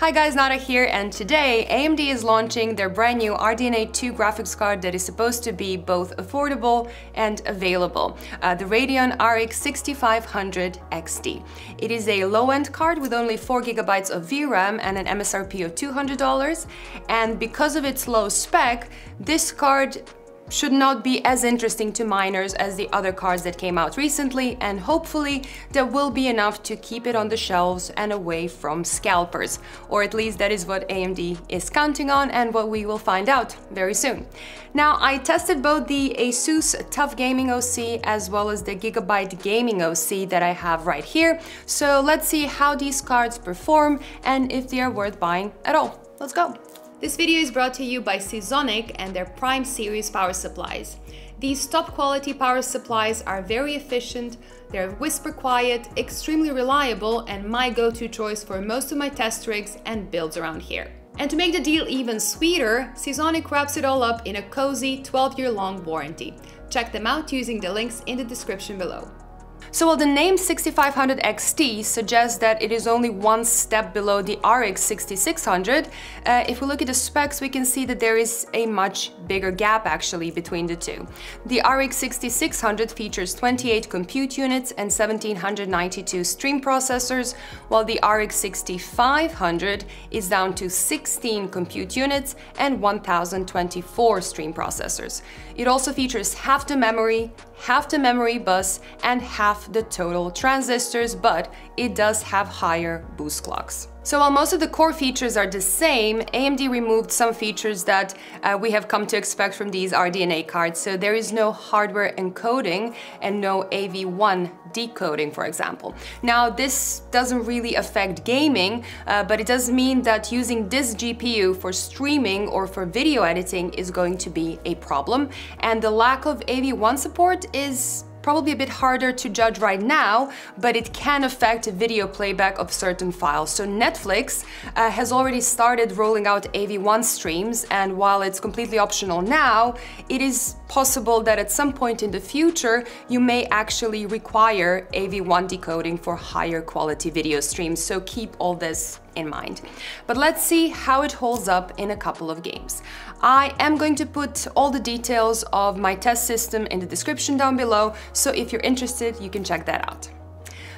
Hi guys, Nada here and today AMD is launching their brand new RDNA 2 graphics card that is supposed to be both affordable and available, uh, the Radeon RX 6500 XT. It is a low-end card with only 4GB of VRAM and an MSRP of $200 and because of its low spec, this card should not be as interesting to miners as the other cards that came out recently and hopefully there will be enough to keep it on the shelves and away from scalpers. Or at least that is what AMD is counting on and what we will find out very soon. Now I tested both the Asus TUF Gaming OC as well as the Gigabyte Gaming OC that I have right here. So let's see how these cards perform and if they are worth buying at all. Let's go! This video is brought to you by Seasonic and their Prime Series power supplies. These top quality power supplies are very efficient, they're whisper quiet, extremely reliable, and my go-to choice for most of my test rigs and builds around here. And to make the deal even sweeter, Seasonic wraps it all up in a cozy 12-year long warranty. Check them out using the links in the description below. So while the name 6500 XT suggests that it is only one step below the RX 6600, uh, if we look at the specs we can see that there is a much bigger gap actually between the two. The RX 6600 features 28 compute units and 1792 stream processors, while the RX 6500 is down to 16 compute units and 1024 stream processors. It also features half the memory, half the memory bus, and half the total transistors, but it does have higher boost clocks. So while most of the core features are the same, AMD removed some features that uh, we have come to expect from these RDNA cards. So there is no hardware encoding and no AV1 decoding, for example. Now this doesn't really affect gaming, uh, but it does mean that using this GPU for streaming or for video editing is going to be a problem. And the lack of AV1 support is Probably a bit harder to judge right now, but it can affect video playback of certain files. So Netflix uh, has already started rolling out AV1 streams, and while it's completely optional now, it is possible that at some point in the future, you may actually require AV1 decoding for higher quality video streams. So keep all this in mind. But let's see how it holds up in a couple of games. I am going to put all the details of my test system in the description down below, so if you're interested, you can check that out.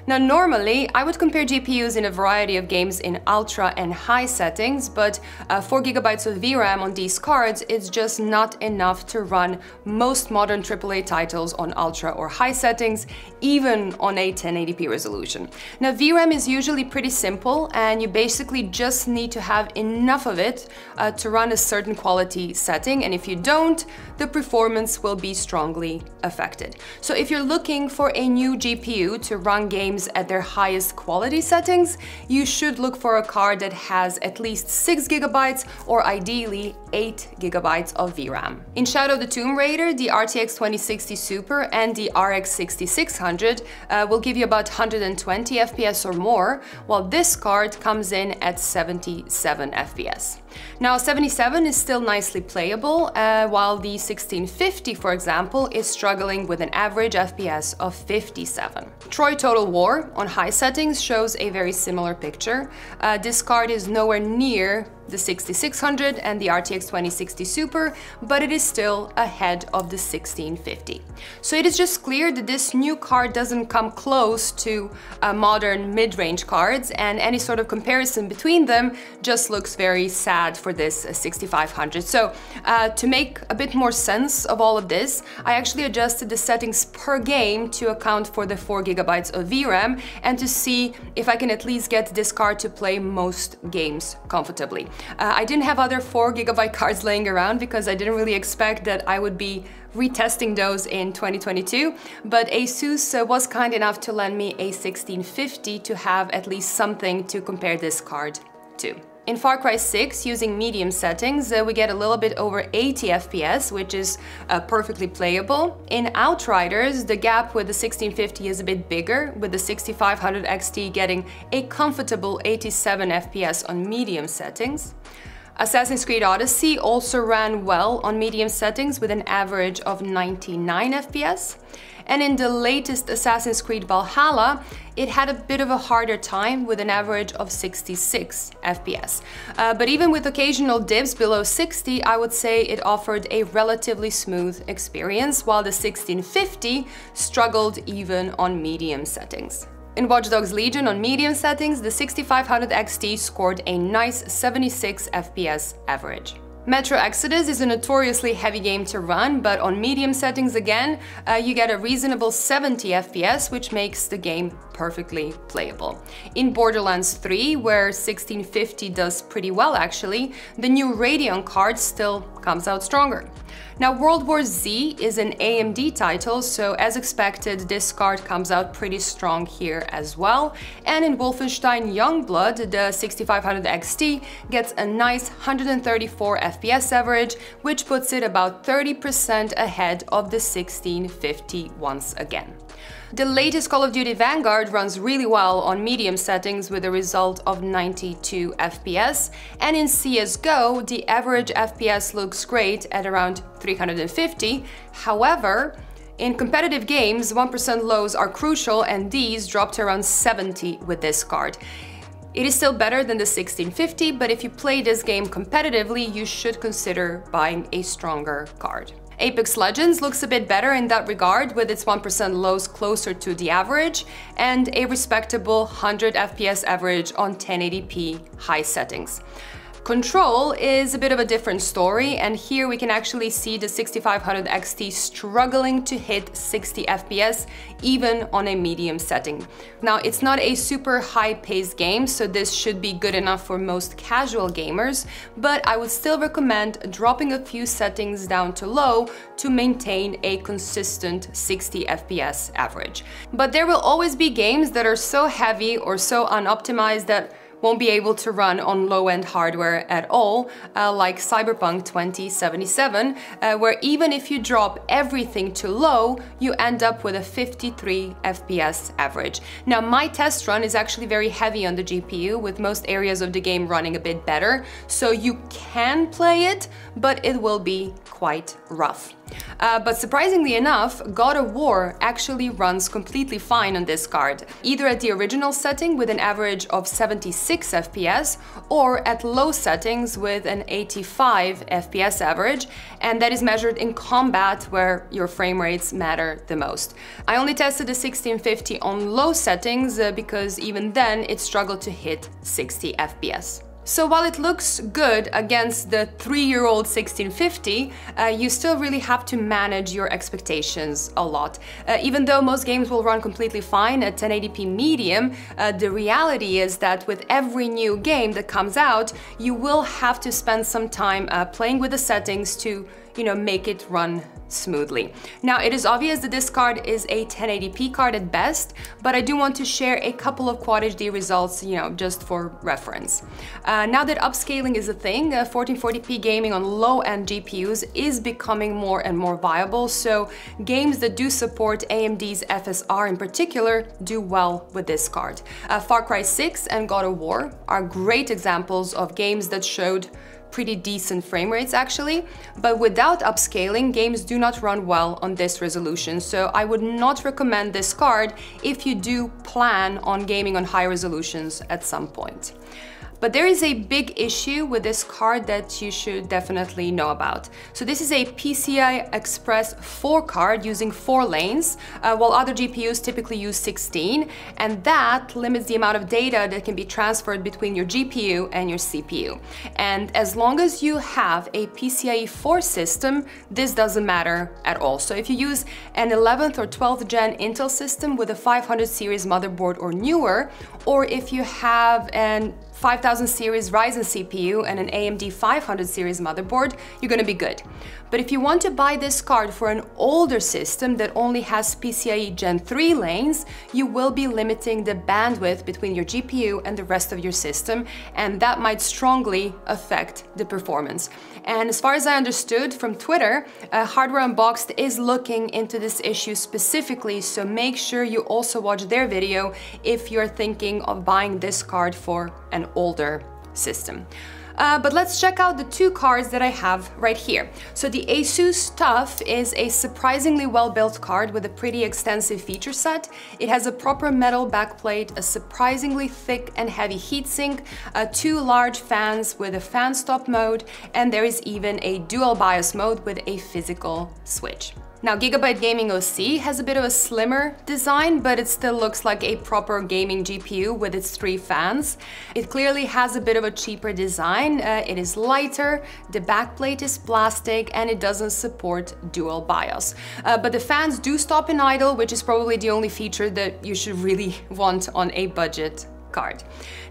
Now normally I would compare GPUs in a variety of games in ultra and high settings, but uh, 4GB of VRAM on these cards is just not enough to run most modern AAA titles on ultra or high settings, even on a 1080p resolution. Now VRAM is usually pretty simple and you basically just need to have enough of it uh, to run a certain quality setting and if you don't, the performance will be strongly affected. So if you're looking for a new GPU to run games games at their highest quality settings, you should look for a card that has at least 6 gigabytes or ideally 8 gigabytes of VRAM. In Shadow the Tomb Raider, the RTX 2060 Super and the RX 6600 uh, will give you about 120 FPS or more, while this card comes in at 77 FPS. Now 77 is still nicely playable, uh, while the 1650, for example, is struggling with an average FPS of 57. Troy Total War on high settings shows a very similar picture. Uh, this card is nowhere near the 6600 and the RTX 2060 Super, but it is still ahead of the 1650. So it is just clear that this new card doesn't come close to uh, modern mid-range cards and any sort of comparison between them just looks very sad for this uh, 6500. So uh, to make a bit more sense of all of this, I actually adjusted the settings per game to account for the 4 gigabytes of VRAM and to see if I can at least get this card to play most games comfortably. Uh, I didn't have other 4 gigabyte cards laying around because I didn't really expect that I would be retesting those in 2022, but ASUS uh, was kind enough to lend me a 1650 to have at least something to compare this card to. In Far Cry 6, using medium settings, uh, we get a little bit over 80 FPS, which is uh, perfectly playable. In Outriders, the gap with the 1650 is a bit bigger, with the 6500 XT getting a comfortable 87 FPS on medium settings. Assassin's Creed Odyssey also ran well on medium settings with an average of 99 FPS. And in the latest Assassin's Creed Valhalla, it had a bit of a harder time with an average of 66 FPS. Uh, but even with occasional dips below 60, I would say it offered a relatively smooth experience, while the 1650 struggled even on medium settings. In Watch Dogs Legion on medium settings, the 6500 XT scored a nice 76 FPS average. Metro Exodus is a notoriously heavy game to run, but on medium settings again, uh, you get a reasonable 70 FPS, which makes the game perfectly playable. In Borderlands 3, where 1650 does pretty well actually, the new Radeon card still comes out stronger. Now World War Z is an AMD title, so as expected this card comes out pretty strong here as well. And in Wolfenstein Youngblood, the 6500 XT gets a nice 134 FPS average, which puts it about 30% ahead of the 1650 once again. The latest Call of Duty Vanguard runs really well on medium settings with a result of 92 FPS, and in CSGO the average FPS looks great at around 350. However, in competitive games, 1% lows are crucial and these dropped around 70 with this card. It is still better than the 1650, but if you play this game competitively, you should consider buying a stronger card. Apex Legends looks a bit better in that regard with its 1% lows closer to the average and a respectable 100 FPS average on 1080p high settings. Control is a bit of a different story and here we can actually see the 6500 XT struggling to hit 60 FPS even on a medium setting. Now it's not a super high paced game so this should be good enough for most casual gamers but I would still recommend dropping a few settings down to low to maintain a consistent 60 FPS average. But there will always be games that are so heavy or so unoptimized that won't be able to run on low-end hardware at all, uh, like Cyberpunk 2077, uh, where even if you drop everything to low, you end up with a 53 FPS average. Now, my test run is actually very heavy on the GPU, with most areas of the game running a bit better, so you can play it, but it will be quite rough. Uh, but surprisingly enough, God of War actually runs completely fine on this card, either at the original setting with an average of 76 FPS or at low settings with an 85 FPS average, and that is measured in combat where your frame rates matter the most. I only tested the 1650 on low settings uh, because even then it struggled to hit 60 FPS. So while it looks good against the three-year-old 1650, uh, you still really have to manage your expectations a lot. Uh, even though most games will run completely fine at 1080p medium, uh, the reality is that with every new game that comes out, you will have to spend some time uh, playing with the settings to you know, make it run smoothly. Now, it is obvious that this card is a 1080p card at best, but I do want to share a couple of Quad HD results, you know, just for reference. Uh, now that upscaling is a thing, uh, 1440p gaming on low-end GPUs is becoming more and more viable, so games that do support AMD's FSR in particular do well with this card. Uh, Far Cry 6 and God of War are great examples of games that showed pretty decent frame rates actually, but without upscaling, games do not run well on this resolution, so I would not recommend this card if you do plan on gaming on high resolutions at some point. But there is a big issue with this card that you should definitely know about. So this is a PCI Express 4 card using 4 lanes, uh, while other GPUs typically use 16, and that limits the amount of data that can be transferred between your GPU and your CPU. And as long as you have a PCIe 4 system, this doesn't matter at all. So if you use an 11th or 12th gen Intel system with a 500 series motherboard or newer, or if you have an 5000 series Ryzen CPU and an AMD 500 series motherboard, you're gonna be good. But if you want to buy this card for an older system that only has PCIe Gen 3 lanes, you will be limiting the bandwidth between your GPU and the rest of your system, and that might strongly affect the performance. And as far as I understood from Twitter, uh, Hardware Unboxed is looking into this issue specifically, so make sure you also watch their video if you're thinking of buying this card for an older system. Uh, but let's check out the two cards that I have right here. So the Asus TUF is a surprisingly well-built card with a pretty extensive feature set. It has a proper metal backplate, a surprisingly thick and heavy heatsink, uh, two large fans with a fan stop mode, and there is even a dual BIOS mode with a physical switch. Now Gigabyte Gaming OC has a bit of a slimmer design, but it still looks like a proper gaming GPU with its three fans. It clearly has a bit of a cheaper design, uh, it is lighter, the backplate is plastic and it doesn't support dual BIOS. Uh, but the fans do stop in idle, which is probably the only feature that you should really want on a budget card.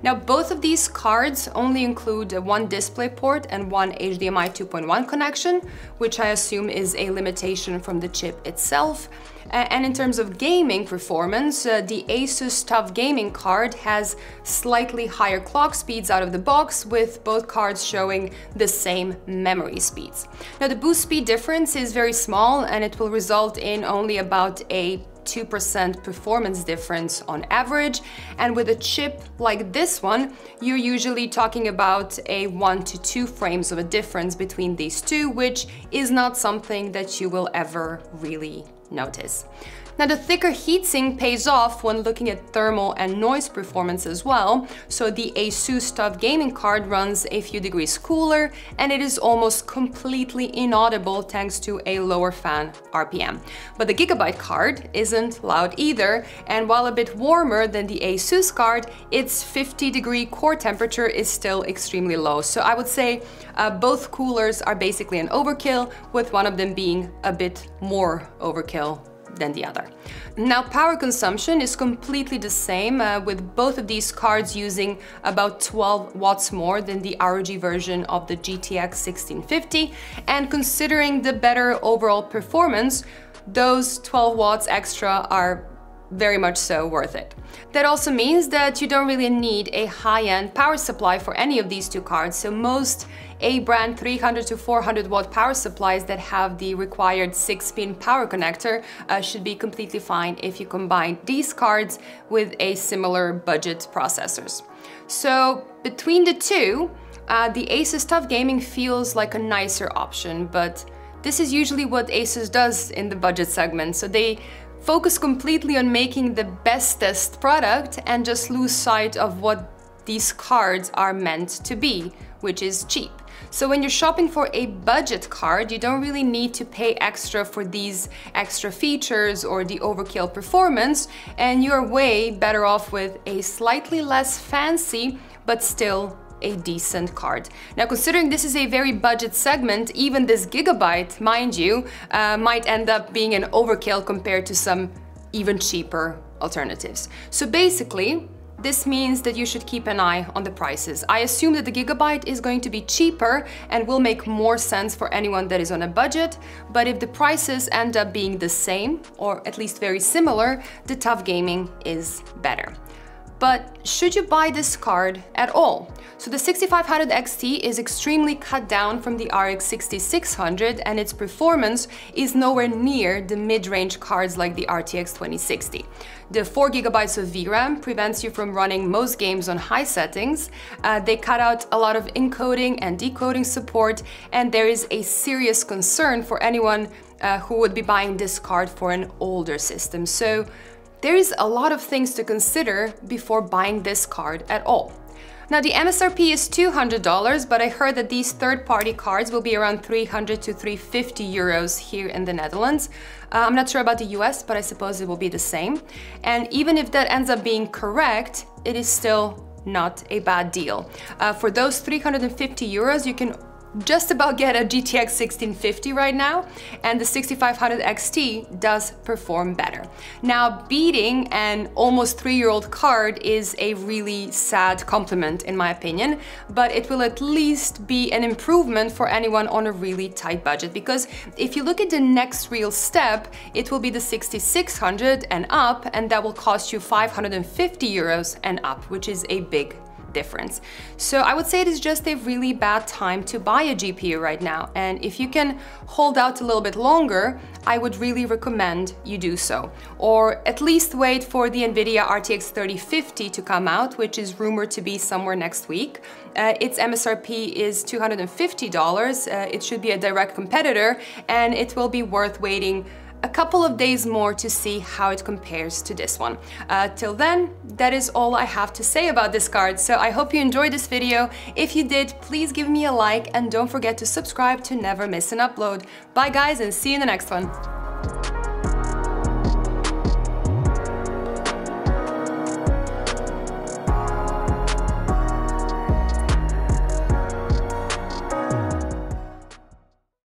Now both of these cards only include one DisplayPort and one HDMI 2.1 connection, which I assume is a limitation from the chip itself. And in terms of gaming performance, uh, the Asus TUF gaming card has slightly higher clock speeds out of the box, with both cards showing the same memory speeds. Now the boost speed difference is very small and it will result in only about a 2% performance difference on average. And with a chip like this one, you're usually talking about a one to two frames of a difference between these two, which is not something that you will ever really notice. Now the thicker heatsink pays off when looking at thermal and noise performance as well, so the Asus TUF gaming card runs a few degrees cooler and it is almost completely inaudible thanks to a lower fan RPM. But the Gigabyte card isn't loud either, and while a bit warmer than the Asus card, its 50 degree core temperature is still extremely low. So I would say uh, both coolers are basically an overkill, with one of them being a bit more overkill than the other. Now power consumption is completely the same uh, with both of these cards using about 12 watts more than the ROG version of the GTX 1650 and considering the better overall performance those 12 watts extra are very much so worth it. That also means that you don't really need a high-end power supply for any of these two cards, so most A-brand 300 to 400 watt power supplies that have the required 6-pin power connector uh, should be completely fine if you combine these cards with a similar budget processors. So between the two, uh, the Asus TUF Gaming feels like a nicer option, but this is usually what Asus does in the budget segment, so they focus completely on making the bestest product and just lose sight of what these cards are meant to be, which is cheap. So when you're shopping for a budget card, you don't really need to pay extra for these extra features or the overkill performance, and you're way better off with a slightly less fancy, but still a decent card. Now considering this is a very budget segment, even this Gigabyte, mind you, uh, might end up being an overkill compared to some even cheaper alternatives. So basically, this means that you should keep an eye on the prices. I assume that the Gigabyte is going to be cheaper and will make more sense for anyone that is on a budget, but if the prices end up being the same, or at least very similar, the TUF Gaming is better. But should you buy this card at all? So the 6500 XT is extremely cut down from the RX 6600 and its performance is nowhere near the mid-range cards like the RTX 2060. The 4GB of VRAM prevents you from running most games on high settings. Uh, they cut out a lot of encoding and decoding support and there is a serious concern for anyone uh, who would be buying this card for an older system. So there is a lot of things to consider before buying this card at all. Now the MSRP is $200, but I heard that these third-party cards will be around 300 to 350 euros here in the Netherlands. Uh, I'm not sure about the US, but I suppose it will be the same. And even if that ends up being correct, it is still not a bad deal. Uh, for those 350 euros, you can just about get a GTX 1650 right now, and the 6500 XT does perform better. Now, beating an almost three-year-old card is a really sad compliment in my opinion, but it will at least be an improvement for anyone on a really tight budget, because if you look at the next real step, it will be the 6600 and up, and that will cost you 550 euros and up, which is a big difference. So I would say it is just a really bad time to buy a GPU right now. And if you can hold out a little bit longer, I would really recommend you do so. Or at least wait for the NVIDIA RTX 3050 to come out, which is rumored to be somewhere next week. Uh, its MSRP is $250. Uh, it should be a direct competitor and it will be worth waiting a couple of days more to see how it compares to this one. Uh, till then, that is all I have to say about this card, so I hope you enjoyed this video. If you did, please give me a like and don't forget to subscribe to never miss an upload. Bye guys and see you in the next one.